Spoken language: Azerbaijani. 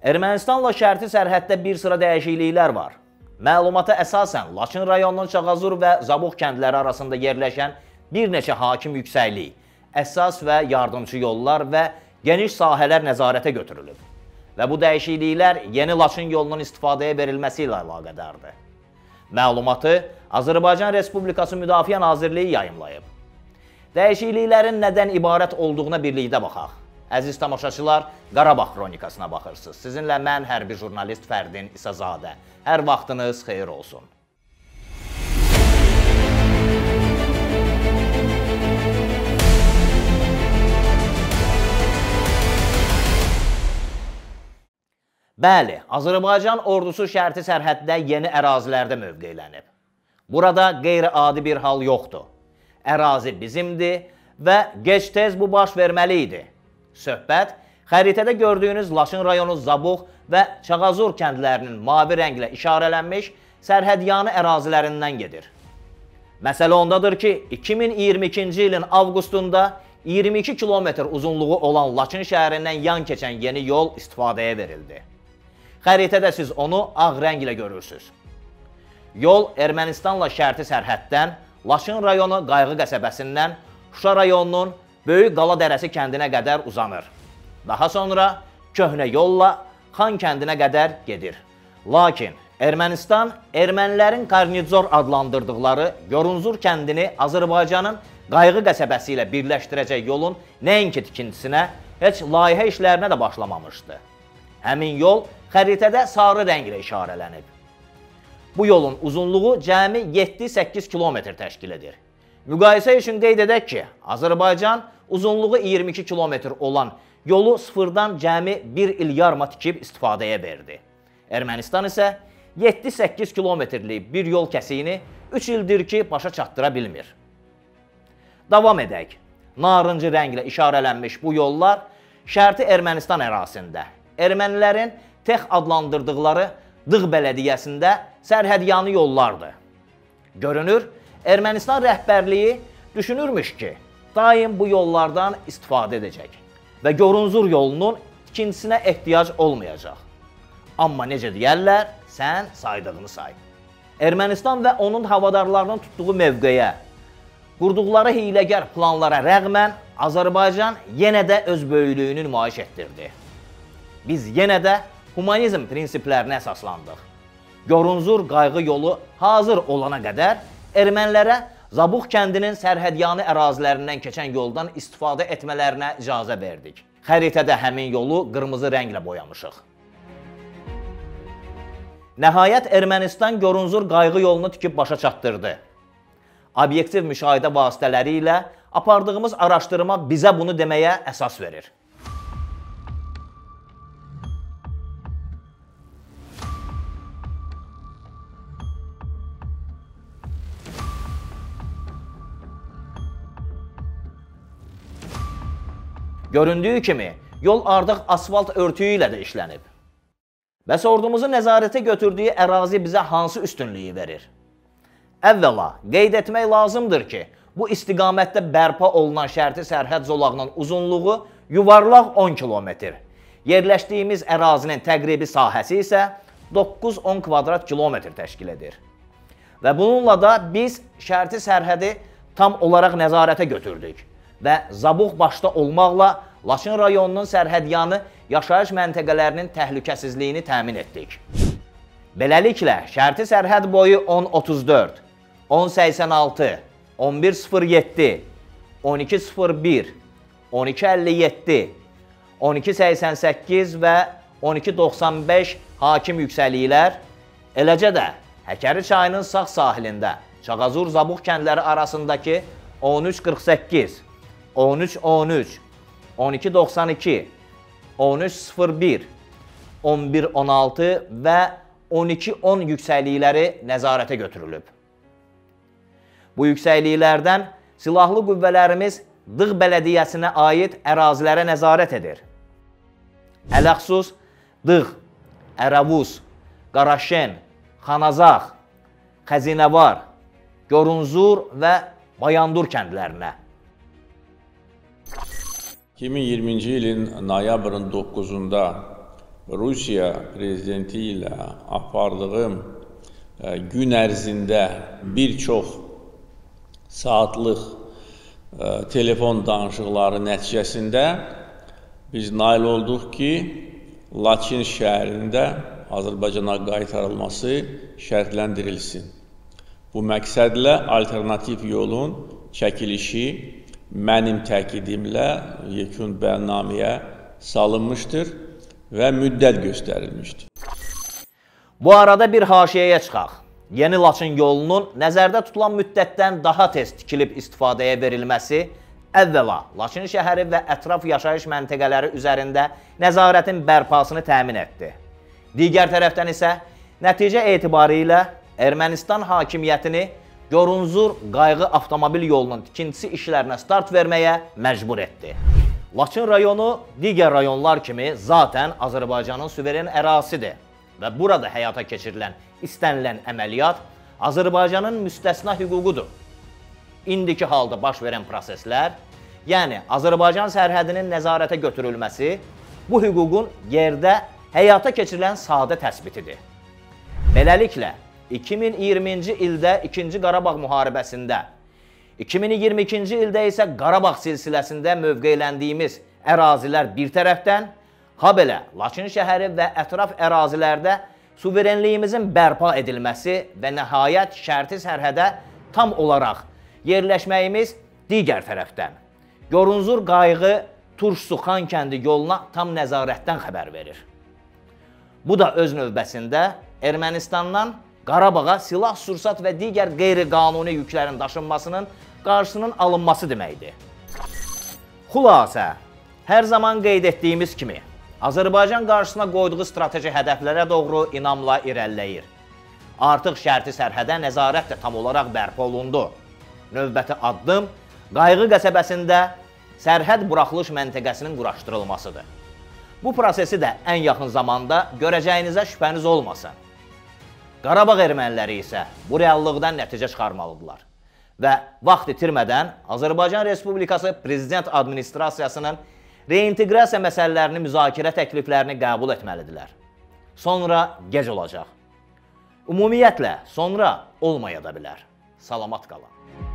Ermənistanla şərti sərhəddə bir sıra dəyişikliklər var. Məlumata əsasən Laçın rayonunun Çağazur və Zabux kəndləri arasında yerləşən bir neçə hakim yüksəklik, əsas və yardımçı yollar və geniş sahələr nəzarətə götürülüb. Və bu dəyişikliklər yeni Laçın yolunun istifadəyə verilməsi ilə əlaqədardır. Məlumatı Azərbaycan Respublikası Müdafiə Nazirliyi yayımlayıb. Dəyişikliklərin nədən ibarət olduğuna birlikdə baxaq. Əziz tamaşaçılar, Qarabağ xronikasına baxırsınız. Sizinlə mən hərbi jurnalist Fərdin İsazadə. Hər vaxtınız xeyir olsun. Bəli, Azərbaycan ordusu şərti sərhəddə yeni ərazilərdə mövqeylənib. Burada qeyri-adi bir hal yoxdur. Ərazi bizimdir və gec-tez bu baş verməli idi. Söhbət xəritədə gördüyünüz Laçın rayonu Zabux və Çağazur kəndlərinin mavi rənglə işarələnmiş sərhədyanı ərazilərindən gedir. Məsələ ondadır ki, 2022-ci ilin avqustunda 22 kilometr uzunluğu olan Laçın şəhərindən yan keçən yeni yol istifadəyə verildi. Xəritədə siz onu ağ rənglə görürsüz. Yol Ermənistanla şərti sərhəddən Laçın rayonu Qayğı qəsəbəsindən Şuşa rayonunun Böyük Qala Dərəsi kəndinə qədər uzanır. Daha sonra köhnə yolla Xan kəndinə qədər gedir. Lakin Ermənistan ermənilərin Karnidzor adlandırdıqları Yorunzur kəndini Azərbaycanın Qayğı qəsəbəsi ilə birləşdirəcək yolun nəinki tikintisinə, heç layihə işlərinə də başlamamışdı. Həmin yol xəritədə sarı rənglə işarələnib. Bu yolun uzunluğu cəmi 7-8 kilometr təşkil edir. Müqayisə üçün qeyd edək ki, Azərbaycan uzunluğu 22 kilometr olan yolu sıfırdan cəmi 1 il yarıma tikib istifadəyə verdi. Ermənistan isə 7-8 kilometrlik bir yol kəsiyini 3 ildir ki, başa çatdıra bilmir. Davam edək. Narıncı rənglə işarələnmiş bu yollar şərti Ermənistan ərazisində, ermənilərin Tex adlandırdıqları Dığ bələdiyyəsində sərhədyanı yollardır. Görünür, Ermənistan rəhbərliyi düşünürmüş ki, daim bu yollardan istifadə edəcək və Görünzur yolunun tikintisinə ehtiyac olmayacaq. Amma necə deyərlər, sən saydığını say. Ermənistan və onun havadarlarının tutduğu mövqeyə, qurduqları hiyləgər planlara rəğmən Azərbaycan yenə də öz böyüklüyünü nümayiş etdirdi. Biz yenə də humanizm prinsiplərinə əsaslandıq. Görünzur qayğı yolu hazır olana qədər ermənilərə Zabux kəndinin sərhədyanı ərazilərindən keçən yoldan istifadə etmələrinə icazə verdik. Xəritədə həmin yolu qırmızı rənglə boyamışıq. Nəhayət Ermənistan Görünzur qayğı yolunu tikib başa çatdırdı. Obyektiv müşahidə vasitələri ilə apardığımız araşdırma bizə bunu deməyə əsas verir. Göründüyü kimi, yol artıq asfalt örtüyü ilə də işlənib. Bəs ordumuzu nəzarətə götürdüyü ərazi bizə hansı üstünlüyü verir? Əvvəla, qeyd etmək lazımdır ki, bu istiqamətdə bərpa olunan şərti sərhəd zolağının uzunluğu yuvarlaq 10 kilometr. Yerləşdiyimiz ərazinin təqribi sahəsi isə 9-10 kvadrat kilometr təşkil edir. Və bununla da biz şərti sərhədi tam olaraq nəzarətə götürdük və Zabuq başda olmaqla Laçın rayonunun sərhədyanı yaşayış məntəqələrinin təhlükəsizliyini təmin etdik. Beləliklə, şərti sərhəd boyu 1034, 1086, 1107, 1201, 1257, 1288 və 1295 hakim yüksəkliklər, eləcə də Həkəri çayının sağ sahilində Çağazur-Zabuq kəndləri arasındakı 1348 13 13 12 92 13 01 11 16 və 12 10 yüksəklikləri nəzarətə götürülüb. Bu yüksəkliklərdən silahlı qüvvələrimiz Dığ bələdiyyəsinə aid ərazilərə nəzarət edir. Ələxsus Dığ, Ərəvuz, Qaraşen, Xanazaq, Xəzinəvar, Görünzur və Bayandur kəndlərinə 2020-ci ilin noyabrın 9-da Rusiya prezidenti ilə apardığım e, gün ərzində bir çox saatlıq e, telefon danışıqları nəticəsində biz nail olduq ki, Laçin şəhərində Azərbaycana qaytarılması şərtləndirilsin. Bu məqsədlə alternativ yolun çəkilişi mənim təkidimlə yekun bəyannaməyə salınmışdır və müddət göstərilmişdir. Bu arada bir haşiyəyə çıxaq. Yeni Laçın yolunun nəzərdə tutulan müddətdən daha tez tikilib istifadəyə verilməsi əvvəla Laçın şəhəri və ətraf yaşayış məntəqələri üzərində nəzarətin bərpasını təmin etdi. Digər tərəfdən isə nəticə etibarilə Ermənistan hakimiyyətini Görünzur qayğı avtomobil yolunun tikintisi işlərinə start verməyə məcbur etdi. Laçın rayonu digər rayonlar kimi zaten Azərbaycanın suveren ərazisidir və burada həyata keçirilən istənilən əməliyyat Azərbaycanın müstəsna hüququdur. İndiki halda baş verən proseslər, yəni Azərbaycan sərhədinin nəzarətə götürülməsi bu hüququn yerdə həyata keçirilən sadə təsbitidir. Beləliklə, 2020-ci ildə 2-ci Qarabağ müharibəsində, 2022-ci ildə isə Qarabağ silsiləsində mövqeləndiyimiz ərazilər bir tərəfdən, ha belə Laçın şəhəri və ətraf ərazilərdə suverenliyimizin bərpa edilməsi və nəhayət şərti sərhədə tam olaraq yerləşməyimiz digər tərəfdən. Görünzur qayğı Turş-Suxan kəndi yoluna tam nəzarətdən xəbər verir. Bu da öz növbəsində Ermənistandan Qarabağa silah, sursat və digər qeyri-qanuni yüklərin daşınmasının qarşısının alınması deməkdir. Xülasə, hər zaman qeyd etdiyimiz kimi, Azərbaycan qarşısına qoyduğu strateji hədəflərə doğru inamla irəliləyir. Artıq şərti sərhədə nəzarət də tam olaraq bərpa olundu. Növbəti addım Qayğı qəsəbəsində sərhəd buraxılış məntəqəsinin quraşdırılmasıdır. Bu prosesi də ən yaxın zamanda görəcəyinizə şübhəniz olmasın. Qarabağ erməniləri isə bu reallıqdan nəticə çıxarmalıdırlar və vaxt itirmədən Azərbaycan Respublikası Prezident Administrasiyasının reinteqrasiya məsələlərini müzakirə təkliflərini qəbul etməlidirlər. Sonra gec olacaq. Ümumiyyətlə, sonra olmaya da bilər. Salamat qalın.